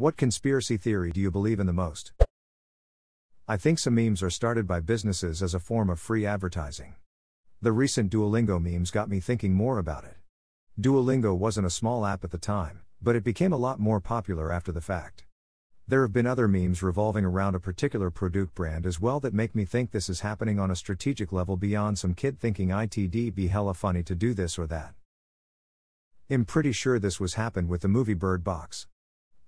What conspiracy theory do you believe in the most? I think some memes are started by businesses as a form of free advertising. The recent Duolingo memes got me thinking more about it. Duolingo wasn't a small app at the time, but it became a lot more popular after the fact. There have been other memes revolving around a particular product brand as well that make me think this is happening on a strategic level beyond some kid thinking ITD be hella funny to do this or that. I'm pretty sure this was happened with the movie Bird Box.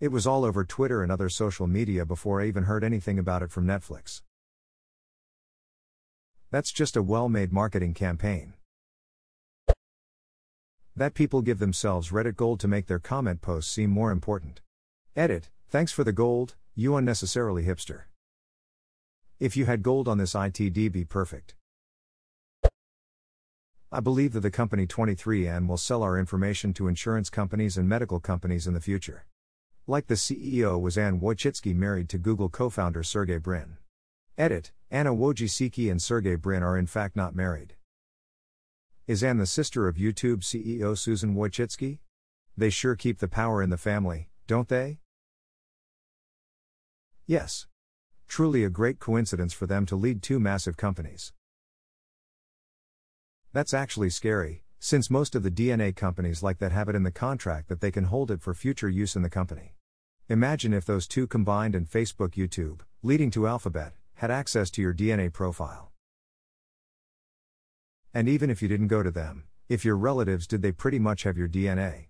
It was all over Twitter and other social media before I even heard anything about it from Netflix. That's just a well made marketing campaign. That people give themselves Reddit gold to make their comment posts seem more important. Edit, thanks for the gold, you unnecessarily hipster. If you had gold on this ITD, be perfect. I believe that the company 23andMe will sell our information to insurance companies and medical companies in the future. Like the CEO was Anne Wojcicki married to Google co-founder Sergey Brin. Edit, Anna Wojcicki and Sergey Brin are in fact not married. Is Anne the sister of YouTube CEO Susan Wojcicki? They sure keep the power in the family, don't they? Yes. Truly a great coincidence for them to lead two massive companies. That's actually scary, since most of the DNA companies like that have it in the contract that they can hold it for future use in the company. Imagine if those two combined and Facebook YouTube, leading to Alphabet, had access to your DNA profile. And even if you didn't go to them, if your relatives did, they pretty much have your DNA.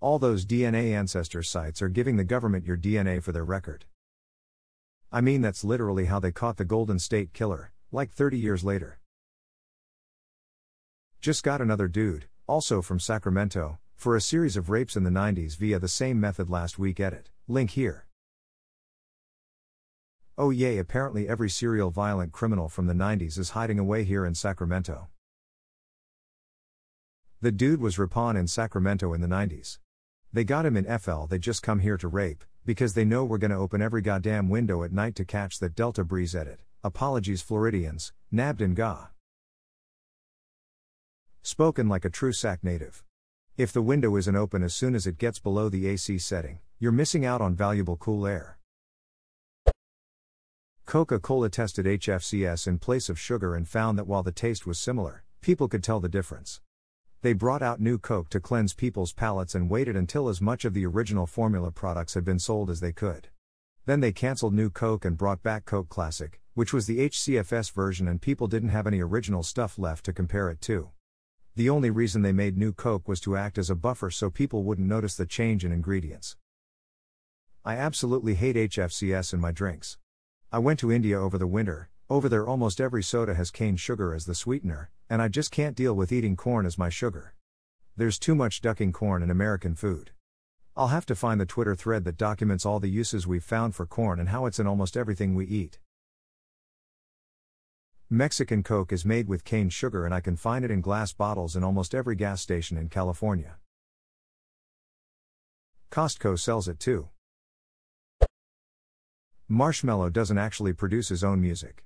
All those DNA ancestor sites are giving the government your DNA for their record. I mean, that's literally how they caught the Golden State Killer, like 30 years later. Just got another dude, also from Sacramento, for a series of rapes in the 90s via the same method last week. Edit. Link here. Oh, yay, apparently every serial violent criminal from the 90s is hiding away here in Sacramento. The dude was Rapon in Sacramento in the 90s. They got him in FL, they just come here to rape, because they know we're gonna open every goddamn window at night to catch that Delta breeze edit. Apologies, Floridians, nabbed in Ga. Spoken like a true SAC native. If the window isn't open as soon as it gets below the AC setting, you're missing out on valuable cool air. Coca Cola tested HFCS in place of sugar and found that while the taste was similar, people could tell the difference. They brought out new Coke to cleanse people's palates and waited until as much of the original formula products had been sold as they could. Then they cancelled New Coke and brought back Coke Classic, which was the HCFS version, and people didn't have any original stuff left to compare it to. The only reason they made new Coke was to act as a buffer so people wouldn't notice the change in ingredients. I absolutely hate HFCS in my drinks. I went to India over the winter, over there almost every soda has cane sugar as the sweetener, and I just can't deal with eating corn as my sugar. There's too much ducking corn in American food. I'll have to find the Twitter thread that documents all the uses we've found for corn and how it's in almost everything we eat. Mexican Coke is made with cane sugar and I can find it in glass bottles in almost every gas station in California. Costco sells it too. Marshmello doesn't actually produce his own music.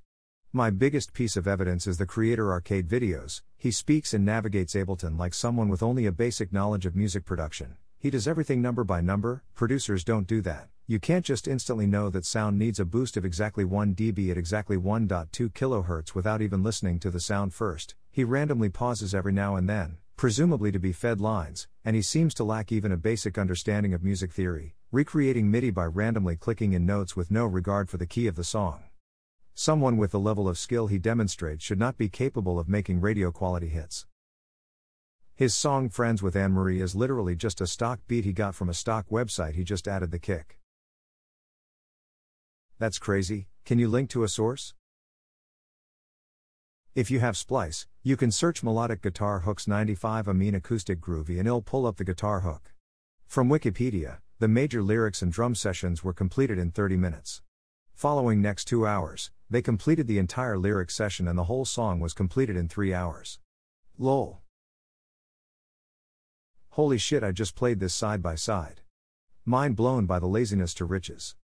My biggest piece of evidence is the creator arcade videos. He speaks and navigates Ableton like someone with only a basic knowledge of music production. He does everything number by number, producers don't do that. You can't just instantly know that sound needs a boost of exactly 1 dB at exactly 1.2 kHz without even listening to the sound first. He randomly pauses every now and then, presumably to be fed lines, and he seems to lack even a basic understanding of music theory, recreating MIDI by randomly clicking in notes with no regard for the key of the song. Someone with the level of skill he demonstrates should not be capable of making radio quality hits. His song Friends with Anne Marie is literally just a stock beat he got from a stock website, he just added the kick. That's crazy, can you link to a source? If you have Splice, you can search melodic guitar hooks 95 Amin acoustic groovy and it'll pull up the guitar hook. From Wikipedia, the major lyrics and drum sessions were completed in 30 minutes. Following next 2 hours, they completed the entire lyric session and the whole song was completed in 3 hours. Lol. Holy shit, I just played this side by side. Mind blown by the laziness to riches.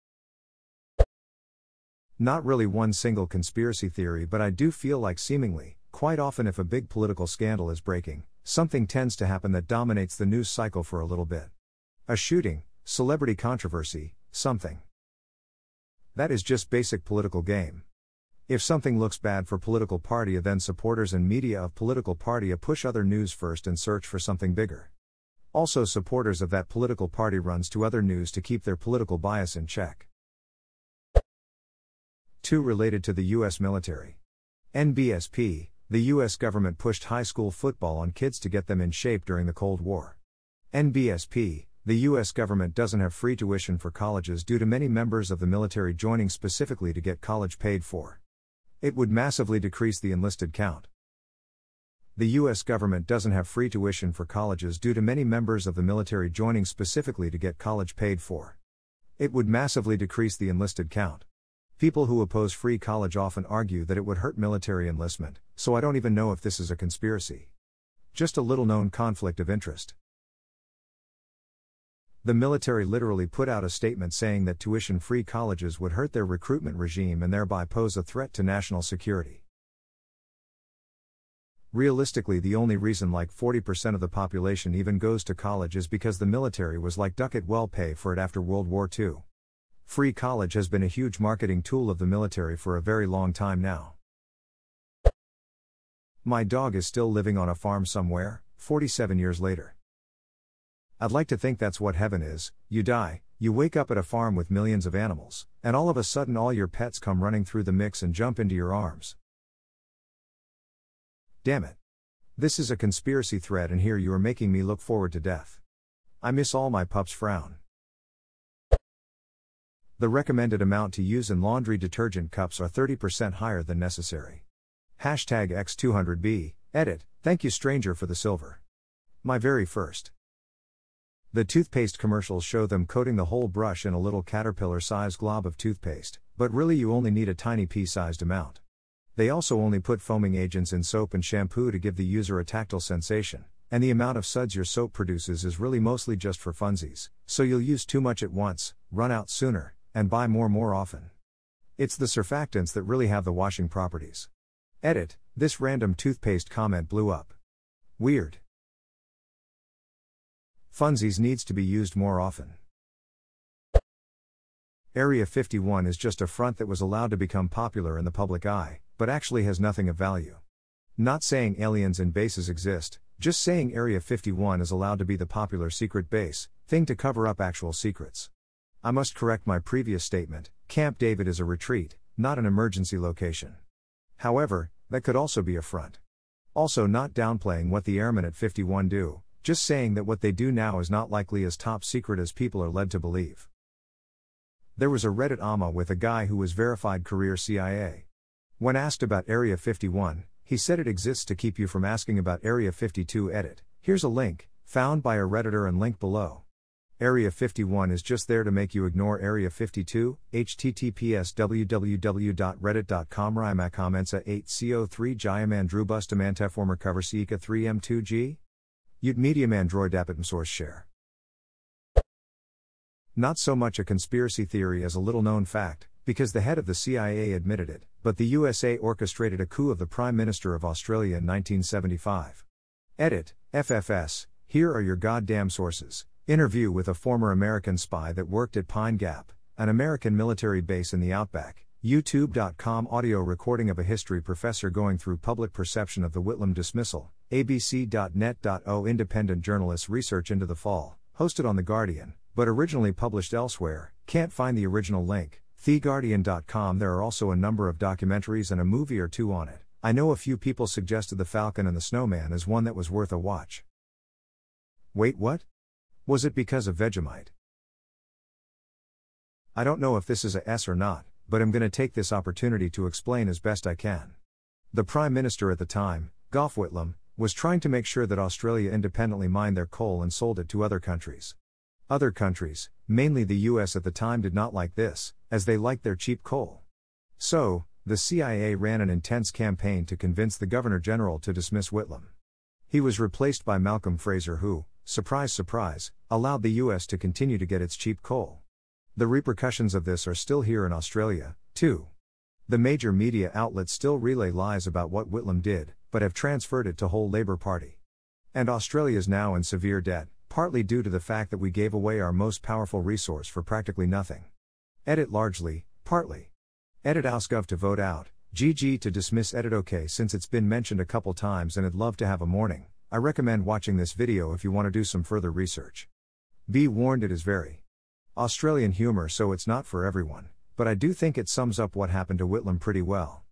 Not really one single conspiracy theory, but I do feel like seemingly, quite often, if a big political scandal is breaking, something tends to happen that dominates the news cycle for a little bit. A shooting, celebrity controversy, something. That is just basic political game. If something looks bad for political party, then supporters and media of political party push other news first and search for something bigger. Also supporters of that political party runs to other news to keep their political bias in check. 2 related to the US military. NBSP, the US government pushed high school football on kids to get them in shape during the Cold War. NBSP, the US government doesn't have free tuition for colleges due to many members of the military joining specifically to get college paid for. It would massively decrease the enlisted count. The US government doesn't have free tuition for colleges due to many members of the military joining specifically to get college paid for. It would massively decrease the enlisted count. People who oppose free college often argue that it would hurt military enlistment, so I don't even know if this is a conspiracy. Just a little known conflict of interest. The military literally put out a statement saying that tuition free colleges would hurt their recruitment regime and thereby pose a threat to national security. Realistically, the only reason like 40% of the population even goes to college is because the military was like duck it well pay for it after World War II. Free college has been a huge marketing tool of the military for a very long time now. My dog is still living on a farm somewhere, 47 years later. I'd like to think that's what heaven is you die, you wake up at a farm with millions of animals, and all of a sudden all your pets come running through the mix and jump into your arms. Damn it. This is a conspiracy thread, and here you are making me look forward to death. I miss all my pups frown. The recommended amount to use in laundry detergent cups are 30% higher than necessary. Hashtag X200B, edit, thank you stranger for the silver. My very first. The toothpaste commercials show them coating the whole brush in a little caterpillar sized glob of toothpaste, but really you only need a tiny pea sized amount. They also only put foaming agents in soap and shampoo to give the user a tactile sensation, and the amount of suds your soap produces is really mostly just for funsies, so you'll use too much at once, run out sooner, and buy more more often. It's the surfactants that really have the washing properties. Edit, this random toothpaste comment blew up. Weird. Funsies needs to be used more often. Area 51 is just a front that was allowed to become popular in the public eye, but actually has nothing of value. Not saying aliens and bases exist, just saying Area 51 is allowed to be the popular secret base, thing to cover up actual secrets. I must correct my previous statement Camp David is a retreat, not an emergency location. However, that could also be a front. Also, not downplaying what the airmen at 51 do, just saying that what they do now is not likely as top secret as people are led to believe. There was a Reddit AMA with a guy who was verified career CIA. When asked about Area 51, he said it exists to keep you from asking about Area 52 edit. Here's a link, found by a Redditor and link below. Area 51 is just there to make you ignore Area 52. https www.reddit.com Rimakomensa 8co3 Jayamandru former cover Sika 3m2g? Ut medium android apitum source share. Not so much a conspiracy theory as a little known fact, because the head of the CIA admitted it, but the USA orchestrated a coup of the Prime Minister of Australia in 1975. Edit, FFS, here are your goddamn sources. Interview with a former American spy that worked at Pine Gap, an American military base in the Outback. YouTube.com audio recording of a history professor going through public perception of the Whitlam dismissal. ABC.net.o independent journalists research into the fall, hosted on The Guardian, but originally published elsewhere. Can't find the original link. TheGuardian.com There are also a number of documentaries and a movie or two on it. I know a few people suggested The Falcon and the Snowman as one that was worth a watch. Wait, what? Was it because of Vegemite? I don't know if this is a S or not, but I'm going to take this opportunity to explain as best I can. The Prime Minister at the time, Gough Whitlam, was trying to make sure that Australia independently mined their coal and sold it to other countries. Other countries, mainly the US at the time, did not like this, as they liked their cheap coal. So, the CIA ran an intense campaign to convince the Governor General to dismiss Whitlam. He was replaced by Malcolm Fraser, who, surprise, surprise, allowed the US to continue to get its cheap coal. The repercussions of this are still here in Australia, too. The major media outlets still relay lies about what Whitlam did, but have transferred it to whole Labour Party. And Australia is now in severe debt, partly due to the fact that we gave away our most powerful resource for practically nothing. Edit largely, partly. Edit Ausgov to vote out, GG to dismiss edit OK since it's been mentioned a couple times and I'd love to have a morning. I recommend watching this video if you want to do some further research. Be warned it is very Australian humor so it's not for everyone, but I do think it sums up what happened to Whitlam pretty well.